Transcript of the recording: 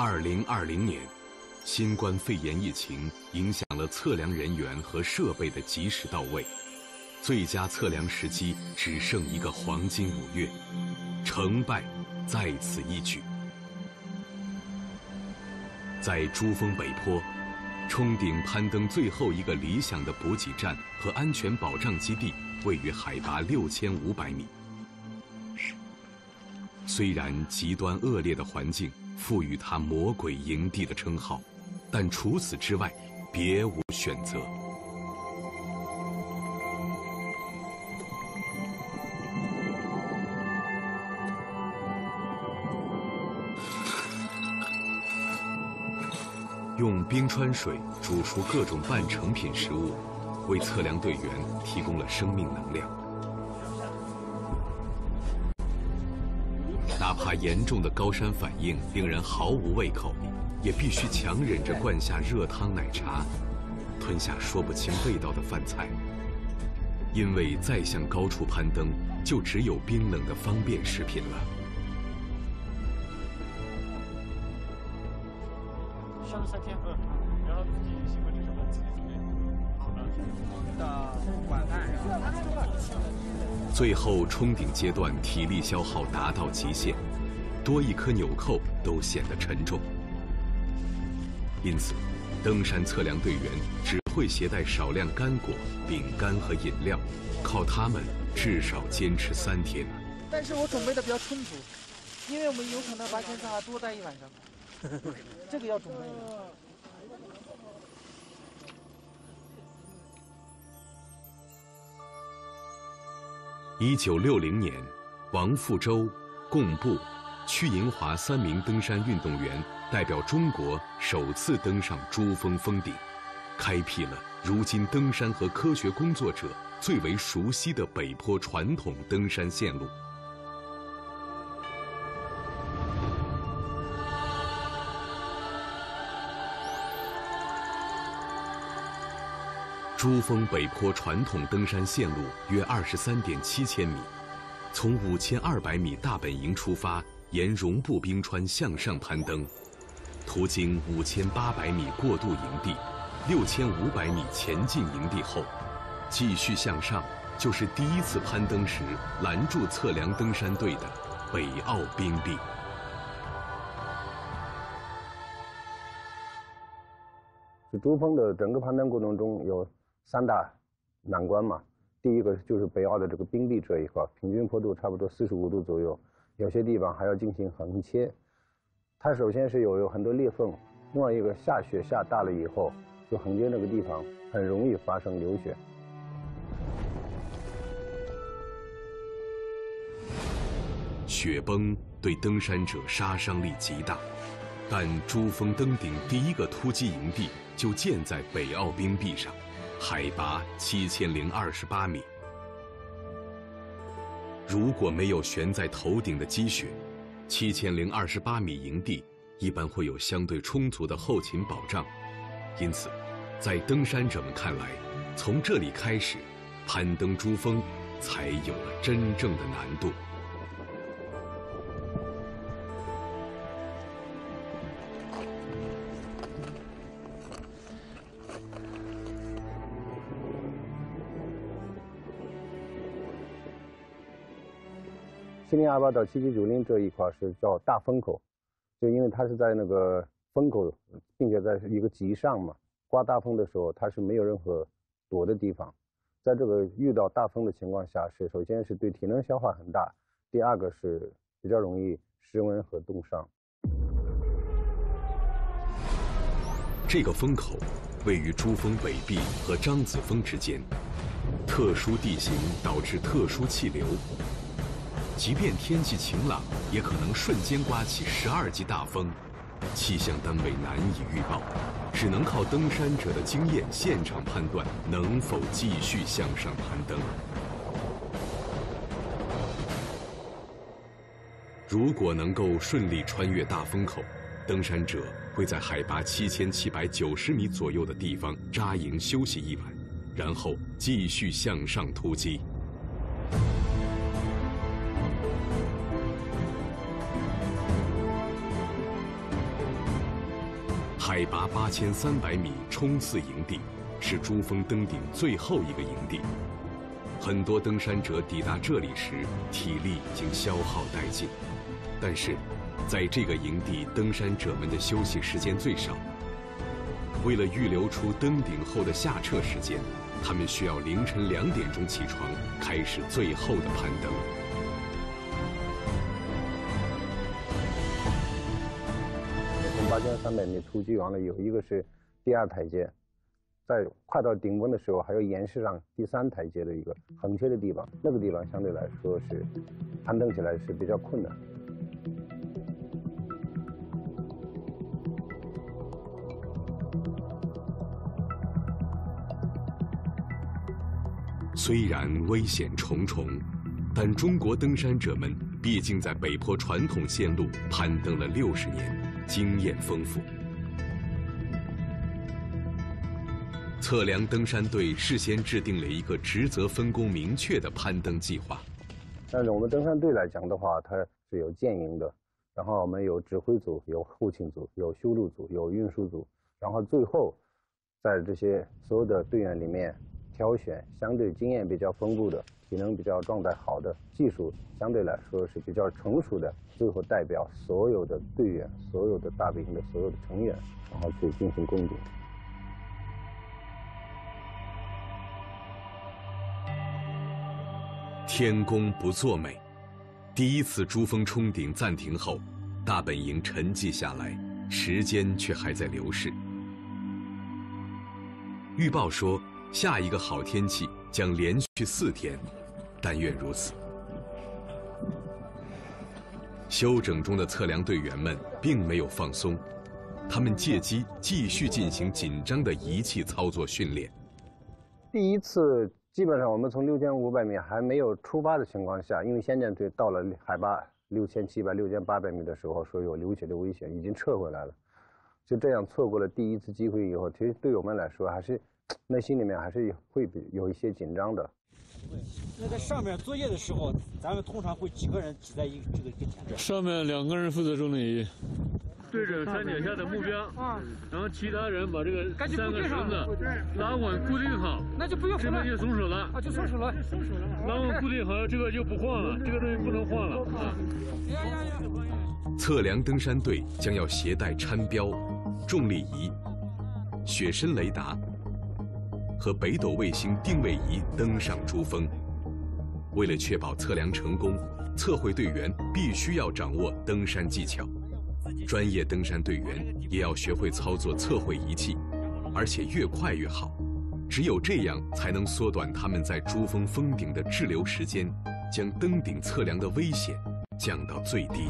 二零二零年，新冠肺炎疫情影响了测量人员和设备的及时到位，最佳测量时机只剩一个黄金五月，成败在此一举。在珠峰北坡，冲顶攀登最后一个理想的补给站和安全保障基地位于海拔六千五百米。虽然极端恶劣的环境赋予它“魔鬼营地”的称号，但除此之外，别无选择。用冰川水煮熟各种半成品食物，为测量队员提供了生命能量。哪怕严重的高山反应令人毫无胃口，也必须强忍着灌下热汤奶茶，吞下说不清味道的饭菜。因为再向高处攀登，就只有冰冷的方便食品了。上三天喝，然后自己喜欢吃什么自己准备。最后冲顶阶段，体力消耗达到极限，多一颗纽扣都显得沉重。因此，登山测量队员只会携带少量干果、饼干和饮料，靠它们至少坚持三天。但是我准备的比较充足，因为我们有可能把检查多待一晚上，这个要准备的。一九六零年，王富洲、贡布、屈银华三名登山运动员代表中国首次登上珠峰峰顶，开辟了如今登山和科学工作者最为熟悉的北坡传统登山线路。珠峰北坡传统登山线路约二十三点七千米，从五千二百米大本营出发，沿绒布冰川向上攀登，途经五千八百米过渡营地、六千五百米前进营地后，继续向上，就是第一次攀登时拦住测量登山队的北澳冰壁。珠峰的整个攀登过程中有三大难关嘛，第一个就是北澳的这个冰壁这一块，平均坡度差不多四十五度左右，有些地方还要进行横切。它首先是有有很多裂缝，另外一个下雪下大了以后，就横切那个地方很容易发生流血。雪崩对登山者杀伤力极大，但珠峰登顶第一个突击营地就建在北澳冰壁上，海拔七千零二十八米。如果没有悬在头顶的积雪，七千零二十八米营地一般会有相对充足的后勤保障，因此，在登山者们看来，从这里开始，攀登珠峰才有了真正的难度。七零二八到七七九零这一块是叫大风口，就因为它是在那个风口，并且在一个极上嘛，刮大风的时候它是没有任何躲的地方，在这个遇到大风的情况下，是首先是对体能消耗很大，第二个是比较容易失温和冻伤。这个风口位于珠峰北壁和张子峰之间，特殊地形导致特殊气流。即便天气晴朗，也可能瞬间刮起十二级大风，气象单位难以预报，只能靠登山者的经验现场判断能否继续向上攀登。如果能够顺利穿越大风口，登山者会在海拔七千七百九十米左右的地方扎营休息一晚，然后继续向上突击。海拔八千三百米冲刺营地，是珠峰登顶最后一个营地。很多登山者抵达这里时，体力已经消耗殆尽。但是，在这个营地，登山者们的休息时间最少。为了预留出登顶后的下撤时间，他们需要凌晨两点钟起床，开始最后的攀登。千三百米突击完了，有一个是第二台阶，在快到顶峰的时候，还要沿势上第三台阶的一个横切的地方，那个地方相对来说是攀登起来是比较困难。虽然危险重重，但中国登山者们毕竟在北坡传统线路攀登了六十年，经验丰富。测量登山队事先制定了一个职责分工明确的攀登计划。但是我们登山队来讲的话，它是有建营的，然后我们有指挥组、有后勤组、有修路组、有运输组，然后最后在这些所有的队员里面。挑选相对经验比较丰富的、体能比较状态好的、技术相对来说是比较成熟的，最后代表所有的队员、所有的大本营的所有的成员，然后去进行攻顶。天公不作美，第一次珠峰冲顶暂停后，大本营沉寂下来，时间却还在流逝。预报说。下一个好天气将连续四天，但愿如此。休整中的测量队员们并没有放松，他们借机继续进行紧张的仪器操作训练。第一次，基本上我们从六千五百米还没有出发的情况下，因为先遣队到了海拔六千七百、六千八百米的时候，说有流血的危险，已经撤回来了。就这样错过了第一次机会以后，其实对我们来说还是。内心里面还是会比有一些紧张的。那在上面作业的时候，咱们通常会几个人挤在一这个跟前？上面两个人负责重力仪，对准山脚下的目标，啊，然后其他人把这个三个绳子拉稳固定好，那就不用这边就松手了，啊，就松手了，松手了，拉稳固定好，这个就不晃了，这个东西不能晃了啊。测量登山队将要携带参标、重力仪、雪深雷达。和北斗卫星定位仪登上珠峰。为了确保测量成功，测绘队员必须要掌握登山技巧。专业登山队员也要学会操作测绘仪器，而且越快越好。只有这样，才能缩短他们在珠峰峰顶的滞留时间，将登顶测量的危险降到最低。